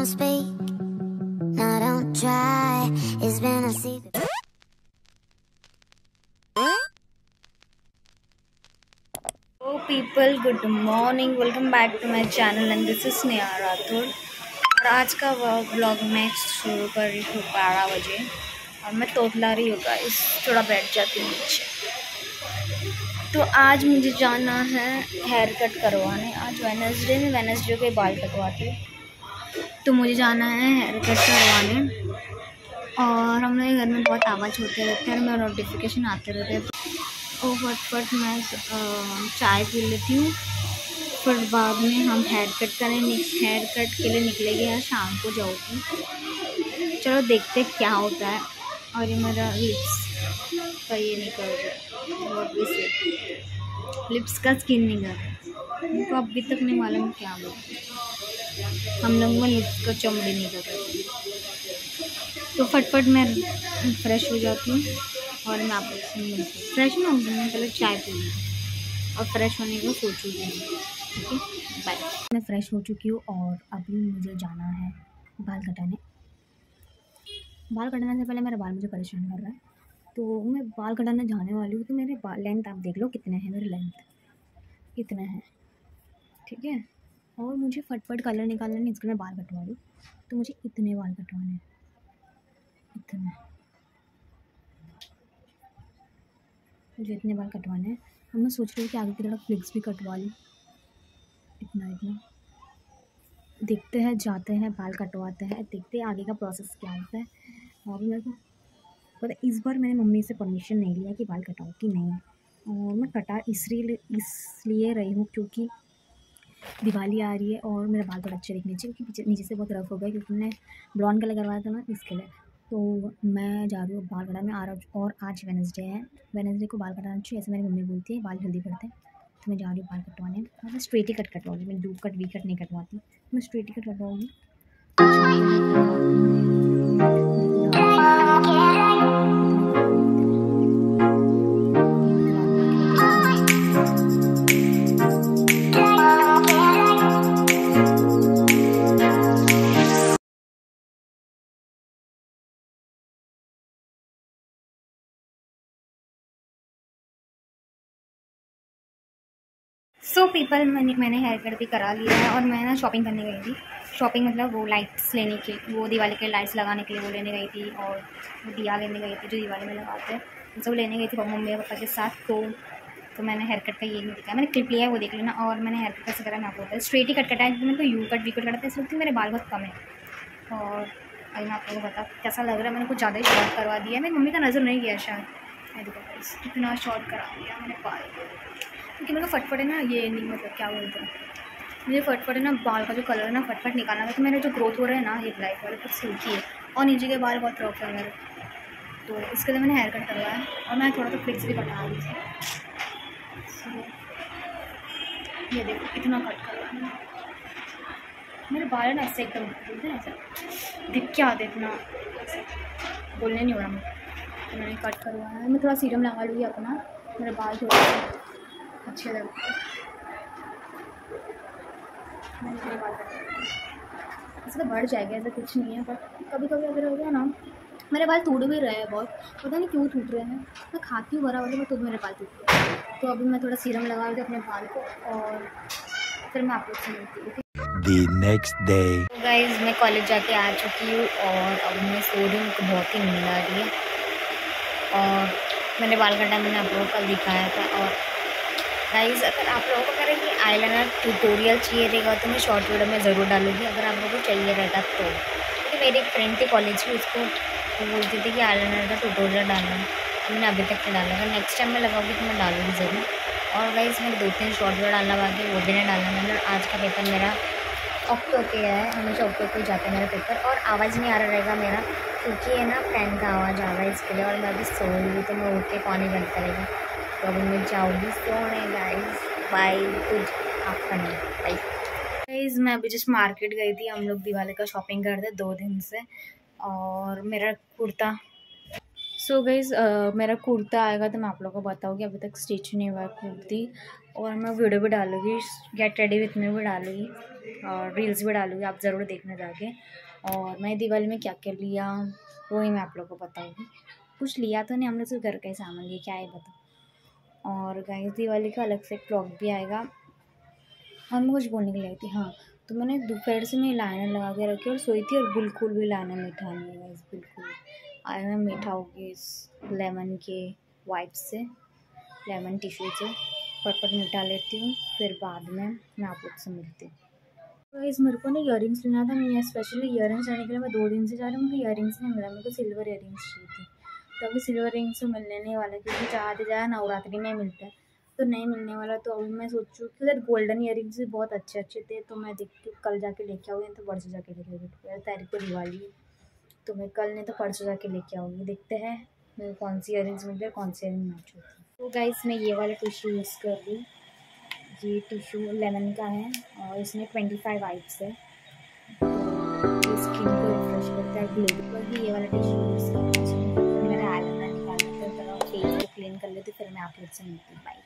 don't speak. No, don't try. It's been a secret. People good morning welcome back to my channel and this is Sneha Rathore और आज का blog मैं शुरू कर रही हूँ बारह बजे और मैं तोतला रही हूँ इस थोड़ा बैठ जाती हूँ नीचे। तो आज मुझे जाना है हेयर कट करवाने। आज वेनसडे में वेनसडे के बाल कटवाती तो मुझे जाना है हेयर कट करवाने। और हम लोग घर में बहुत आवाज़ होते रहते हैं और मेरे नोटिफिकेशन आते रहते हैं। और फटफट मैं चाय पी लेती हूँ। फिर बाद में हम हेयर कट करें। हेयर कट के लिए निकलेंगे यार, शाम को जाऊँगी। चलो देखते क्या होता है। और ये मेरा लिप्स का ये निकल रहा है। लिप्स का स्किन निकल रहा है। उनको अभी तक नहीं मालूम क्या बोलते हम लोग में लिप्स का चमड़ी नहीं है तो फटफट मैं फ्रेश हो जाती हूँ और मैं आप लोग से मिलती हूँ। फ्रेश ना होगी, मैं पहले चाय पी और फ्रेश होने को सोचूँगी। ठीक है? बाय मैं फ़्रेश हो चुकी हूँ और अभी मुझे जाना है बाल कटाने। बाल कटाने से पहले मेरा बाल मुझे परेशान कर रहा है। तो मैं बाल कटाने जाने वाली हूँ। तो मेरे बाल लेंथ आप देख लो कितने हैं मेरे लेंथ कितने हैं। ठीक है? और मुझे फटफट कलर निकालना नहीं, इसके मैं बाल कटवा लूँ तो मुझे इतने बाल कटवाने हैं। इतने। मुझे इतने बाल कटवाने हैं। और मैं सोच रही हूँ कि आगे की तरफ़ फ्लिक्स भी कटवा लूँ। इतना इतना। देखते हैं, जाते हैं, बाल कटवाते हैं। देखते हैं आगे का प्रोसेस क्या होता है। और मेरे को पता इस बार मैंने मम्मी से परमिशन नहीं लिया कि बाल कटाओ कि नहीं। और मैं कटा इसलिए इसलिए रही हूँ क्योंकि दिवाली आ रही है और मेरा बाल थोड़ा अच्छे दिखने चाहिए, क्योंकि नीचे से बहुत रफ हो गया, क्योंकि मैंने ब्राउन कलर करवाया था ना, इसके लिए। तो मैं जा रही हूँ बाल कटाने, आ रहा और आज वेनसडे है। वेनसडे को बाल कटाना चाहिए, ऐसे मेरी मम्मी बोलती है, बाल जल्दी करते हैं। तो मैं जा रही हूँ बाल कटवाने। और मैं स्ट्रेट ही कट कटवाऊँगी, मैं डू कट वी कट नहीं कटवाती। मैं स्ट्रेट ही कट कटवाऊँगी। सो so, पीपल मैंने मैंने हेयर कट भी करा लिया है और मैं ना शॉपिंग करने गई थी। शॉपिंग मतलब वो लाइट्स लेने की वो दिवाली के लाइट्स लगाने के लिए वो लेने गई थी और वो दिया लेने गई थी जो दिवाली में लगाते हैं। सब लेने गई थी मम्मी पापा के साथ तो तो मैंने हेयर कट का ये नहीं दिखा मैंने क्लिप लिया है वो देख लेना। और मैंने हेयर कट कैसे करा मैं आपको बताया स्ट्रेट ही कट कटा है मैंने तो यू कट वी कट करते हैं इसलिए मेरे बाल बहुत कम है। और अभी मैं आपको बता कैसा लग रहा है मैंने कुछ ज़्यादा ही शॉर्ट करवा दिया मेरी मम्मी का नज़र नहीं गया शायद। देखो इतना शॉर्ट करा दिया मैंने बाल क्योंकि मेरे को फटफट है ना ये नहीं मतलब क्या बोलते हैं? मुझे फटफट है ना बाल का जो कलर है ना, फटफट निकालना है। तो मेरे जो ग्रोथ हो रहा है ना, ये ब्लैक वाले, कुछ सिल्की है। और नीचे के बाल बहुत रफ है मेरे। तो इसके लिए मैंने हेयर कट करवाया है। और मैं थोड़ा सा फ्लिक्स भी कटा रही थी ये देखो, इतना कट करवाना मेरे बाल है ना ऐसे एकदम, बोलते हैं ऐसा। दिख क्या आते इतना? बोलने नहीं हो रहा मैं मैंने कट करवाया है। मैं थोड़ा सीरम लगा लूँगी अपना। मेरे बाल थोड़ा अच्छे लगते हैं। ऐसे तो बढ़ जाएगा ऐसा कुछ नहीं है बट कभी कभी अगर हो गया ना मेरे बाल टूट भी रहे हैं बहुत। पता नहीं क्यों टूट रहे हैं। मैं खाती हूँ बराबर मैं तो मेरे बाल टूट रहे तो अभी मैं थोड़ा सीरम लगा रही अपने बाल को और फिर मैं आपको से मिलती हूँ? The next day. तो गाइज़ मैं कॉलेज जाके आ चुकी हूँ और अब मैं सो रही हूँ बहुत ही नींद आ रही है। और मैंने बाल कटा मैंने आप लोगों को कल दिखाया था और गाइज़ अगर आप लोगों को मेरे ये आईलाइनर ट्यूटोरियल चाहिए रहेगा तो मैं शॉर्ट वीडियो में ज़रूर डालूँगी। अगर आप लोगों को चाहिए रहेगा तो। क्योंकि मेरी एक फ्रेंड थी कॉलेज की उसको वो बोलती थी कि आईलाइनर का ट्यूटोरियल डालना। तो मैंने अभी तक नहीं डाला। अगर नेक्स्ट टाइम मैं लगाऊँगी तो मैं डालूँगी ज़रूर। और गाइज़ मैंने दो तीन शॉर्ट वीडियो डालना बाकी, वो भी नहीं डालना मैंने आज का पेपर मेरा ऑक्टो के है। हमेशा ऑक्टो को जाता है मेरा पेपर और आवाज़ नहीं आ रहा रहेगा मेरा, क्योंकि है ना फ़ैन का आवाज़ आ रहा है इसके लिए। और मैं अभी सो रही तो मैं उठ के पानी बंद करेगा। तो अभी मैं जाऊँगी सोने guys bye good afternoon guys मैं अभी जस्ट मार्केट गई थी. हम लोग दिवाली का शॉपिंग कर रहे दो दिन से और मेरा kurta. So so guys uh, मेरा कुर्ता आएगा तो मैं आप लोगों को बताऊँगी। अभी तक स्टिच नहीं हुआ कुर्ती और मैं वीडियो भी डालूँगी। गेट रेडी विथ में भी डालूँगी और रील्स भी डालूँगी। आप ज़रूर देखने जाके। और मैं दिवाली में क्या क्या लिया वही मैं आप लोग को बताऊँगी। कुछ लिया तो नहीं हमने सिर्फ़ घर का ही सामान लिया। क्या है बताओ और गाइस दिवाली का अलग से एक ब्लॉग भी आएगा। और मैं कुछ बोलने के लिए आई थी हाँ। तो मैंने दोपहर से मैं लाइनर लगा के रखी और सोई थी और बिल्कुल भी लाइनर मीठा नहीं है बिल्कुल। आज मैं मीठा होगी इस लेमन के वाइप से लेमन टिश्यू से। फटफट मिटा लेती हूँ, फिर बाद में मैं आप लोग से मिलती हूँ। तो इस मेरे को ना इयर लेना था, मैं स्पेशली इयर लेने के लिए मैं दो दिन से जा रही हूँ मुझे इयर नहीं मिला, मेरे को सिल्वर इयर चाहिए थी। तो अभी सिल्वर तो मिलने नहीं वाला, क्योंकि चाहते जाए नवरात्रि में मिलता है। तो नहीं मिलने वाला तो अभी मैं सोचूँ कि उधर गोल्डन इयर भी बहुत अच्छे अच्छे थे तो मैं देखती हूँ, कल जाके लेके आऊँगी तो परसों जाके लेके आऊँगी। तारीख को दिवाली है तो मैं कल नहीं तो परसों जाके लेके आऊँगी। देखते हैं कौन सी इयर मिलते हैं, कौन सी इयर मैच होती है। तो गाइस मैं ये वाला टिश्यू यूज़ कर रही हूँ। ये टिश्यू लेमन का है, और इसमें ट्वेंटी फाइव आइट्स है। तो स्किन को रिफ्रेश करता है ग्लो ये वाला टिश्यू यूज़ करना चाहिए क्लीन कर लेते, फिर मैं आप लोग से मिलती। हूँ बाई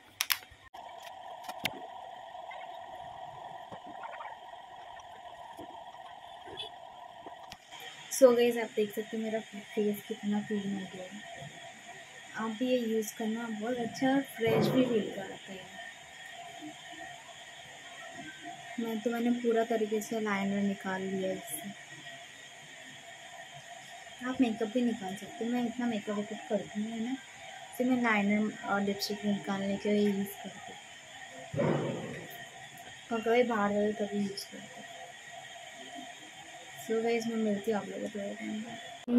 सो गई आप देख सकते हो मेरा फेस कितना क्लीन हो गया है। आप भी ये यूज़ करना, बहुत अच्छा फ्रेश भी फील कराता है। मैं तो मैंने पूरा तरीके से लाइनर निकाल लिया इससे। आप मेकअप भी निकाल सकते हो, मैं इतना मेकअप वेकअप करती हूँ ना? फिर मैं लाइनर और लिपस्टिक निकालने के लिए यूज़ करती हूँ। और कभी बाहर जाते तभी यूज़ करती हूँ। सो गाइस मैं मिलती हूँ आप लोगों को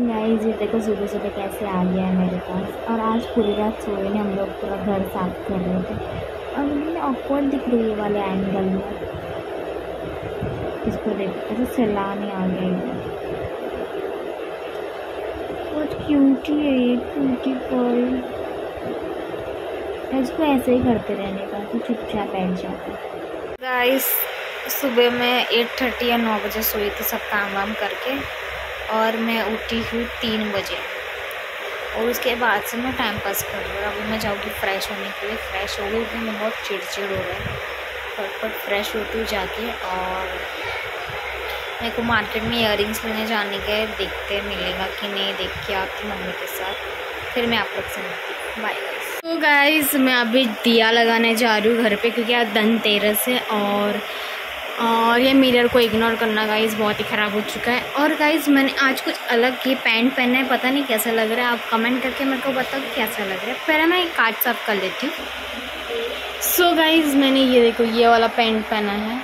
गाइस ये देखो सुबह सुबह कैसे आ गया है मेरे पास। और आज पूरी रात सोए ने हम लोग पूरा घर साफ़ कर रहे थे। और मुझे ऑकवर्ड दिख रही है वाले एंगल में। इसको देखो, ऐसे सैलानी आ गया बहुत क्यूटी है ये क्यूटी पर्ल इसको ऐसे ही करते रहने का तो चुपचाप बैठ जाता। गाइस सुबह में एट थर्टी या नौ बजे सोई थी सब काम वाम करके, और मैं उठी हूँ तीन बजे। और उसके बाद से मैं टाइम पास कर रही हूँ अभी मैं जाऊँगी फ्रेश होने के लिए। फ्रेश हो गई मैं बहुत चिड़चिड़ हो रहा है फटफट फ्रेश होती हूँ जाके और मेरे को मार्केट में इयर लेने जाने के देखते मिलेगा कि नहीं, देख के आपकी मम्मी के साथ। फिर मैं आप लोग से मिलती बाय तो गाइज़ मैं अभी दिया लगाने जा रही हूँ घर पे, क्योंकि आज धनतेरस है और और ये मिरर को इग्नोर करना गाइज़ बहुत ही ख़राब हो चुका है। और गाइज़ मैंने आज कुछ अलग ये पैंट पहना है, पता नहीं कैसा लग रहा है। आप कमेंट करके मेरे को बताओ कैसा लग रहा है। पहले मैं कार्ड साफ़ कर लेती हूँ। सो गाइज़ मैंने ये देखो, ये वाला पैंट पहना है।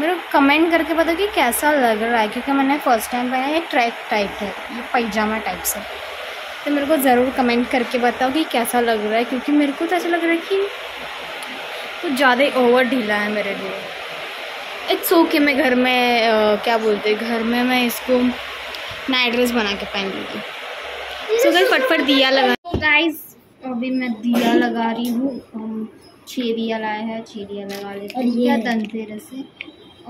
मेरे को कमेंट करके बताओ कि कैसा लग रहा है, क्योंकि मैंने फ़र्स्ट टाइम पहना ये ट्रैक टाइप है, ये पैजामा टाइप से। तो मेरे को ज़रूर कमेंट करके बताओ कि कैसा लग रहा है क्योंकि मेरे को तो ऐसा लग रहा है कि कुछ ज़्यादा ओवर ढीला है मेरे लिए। इट्स ओके मैं घर में आ, क्या बोलते घर में मैं इसको नाइट ड्रेस बना के पहन लूँगी सो गई फटफट दिया लगा। गाइस अभी मैं दिया लगा रही हूँ छः दिया लाया है छः दिया लगा लेते हैं। क्या धनतेरस से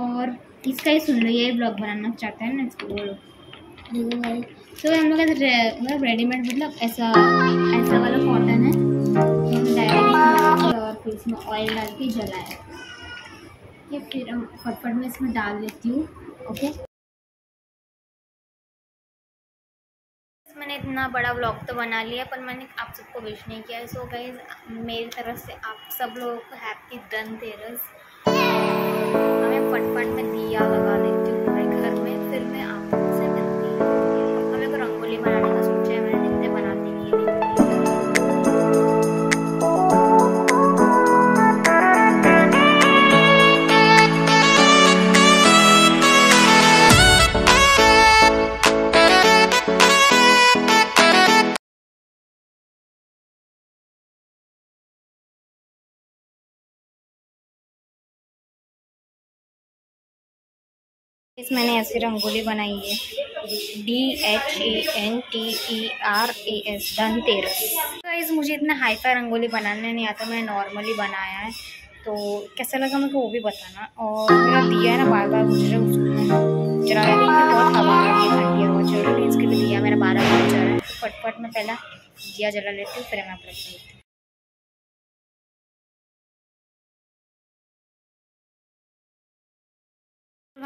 और इसका ही सुन लो ये ब्लॉग बनाना चाहता है ना इसको बोलो। तो हम लोग मतलब रेडीमेड मतलब ऐसा ऐसा वाला कॉटन है। और फिर इसमें ऑयल डाल के जलाया। ये फिर हम फटफट में इसमें डाल लेती हूँ ओके मैंने इतना बड़ा व्लॉग तो बना लिया पर मैंने आप सबको विश नहीं किया। सो गाइज़ मेरी तरफ़ से आप सब लोगों को हैप्पी डन तेरस हमें फटफट में दिया लगा लेती हूँ घर में फिर मैं आप इस मैंने ऐसी रंगोली बनाई है। D H A N T E R A S Dhanteras. इस मुझे इतना हाई फाई रंगोली बनाने नहीं आता मैंने नॉर्मली बनाया है। तो कैसा लगा मेरे को वो भी बताना। और मेरा दिया है ना बार बार मुझे उसको रही है बहुत हवा दिया हुआ इसके लिए दिया मेरा बारह बार चल रहा है। फटफट में पहला दिया जला लेती हूँ, फिर मैं अपने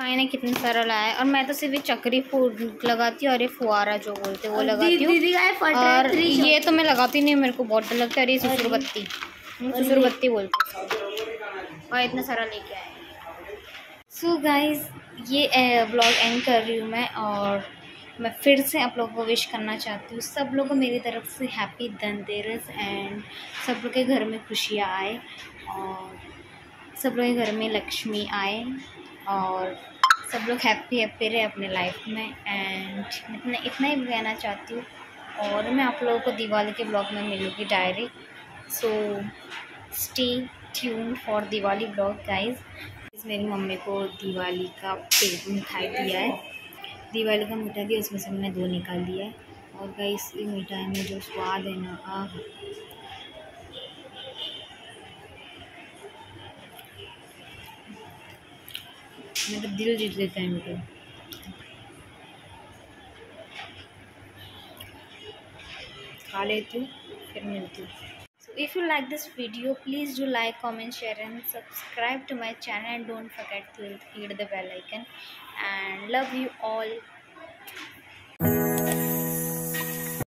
भाई ने कितना सारा लाया है। और मैं तो सिर्फ़ चक्री फ़ूड लगाती हूँ और ये फुआरा जो बोलते हैं वो लगाती हूँ। और ये तो मैं लगाती नहीं मेरे को बहुत डर लगता है और ये सुसुर बत्ती सुसुर बत्ती बोलते हैं और इतना सारा लेके आए सो गाइज़ ये ब्लॉग एंड कर रही हूँ मैं और मैं फिर से आप लोगों को विश करना चाहती हूँ सब लोगों को मेरी तरफ़ से हैप्पी धनतेरस एंड सब लोग के घर में खुशियाँ आए और सब लोग के घर में लक्ष्मी आए और सब लोग हैप्पी हैप्पी रहे अपने लाइफ में एंड इतना इतना ही कहना चाहती हूँ और मैं आप लोगों को दिवाली के ब्लॉग में मिलूँगी direct so stay tune for Diwali vlog guys मेरी मम्मी को दिवाली का मिठाई दिया है। दिवाली का मिठाई दिया, उसमें से मैंने दो निकाल दिया है। और गाइस ये मिठाई में जो स्वाद है ना आ मेरा दिल जीत लेता है मिठाई खा लेती हूँ फिर मिलती हूँ if you like this video please do like comment share and subscribe to my channel and don't forget to hit the bell icon and love you all